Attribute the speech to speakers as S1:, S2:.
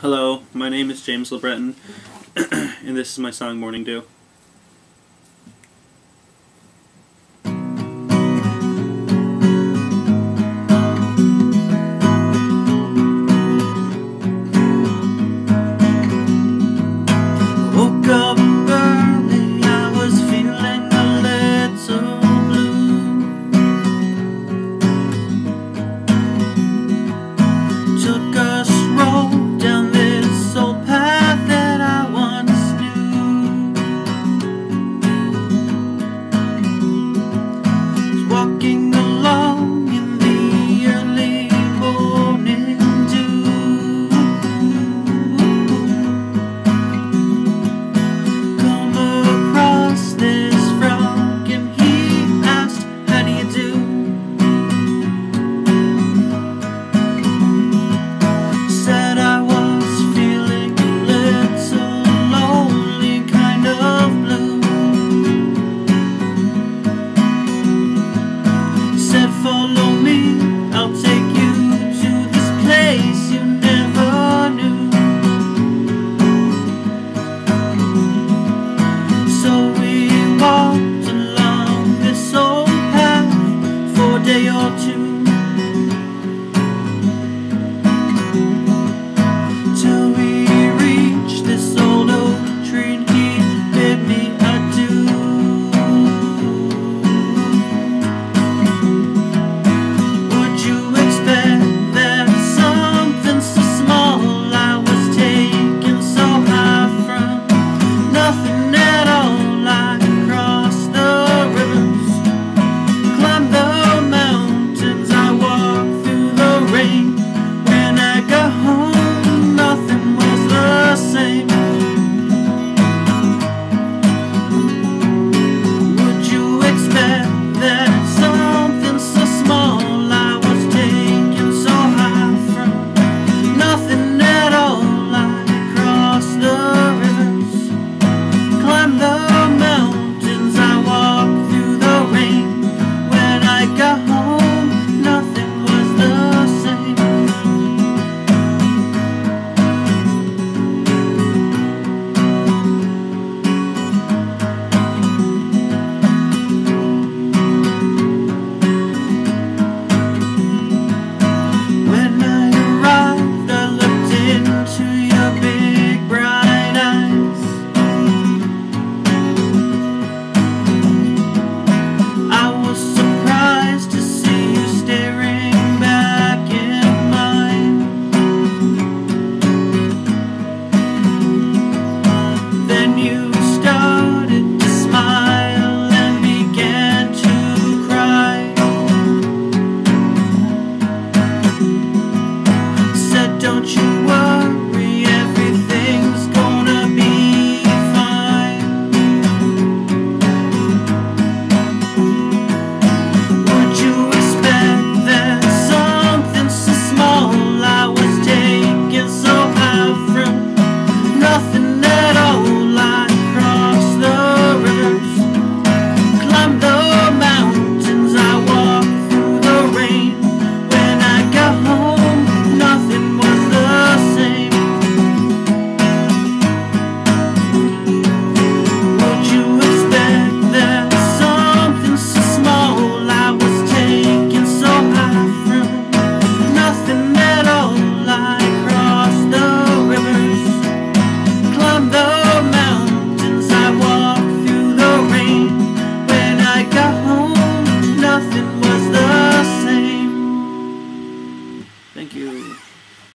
S1: Hello, my name is James LeBreton, and this is my song Morning Dew.